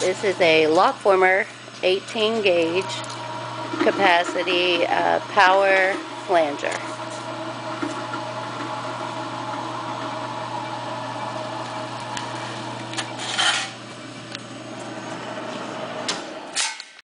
This is a lock former 18 gauge capacity uh, power flanger.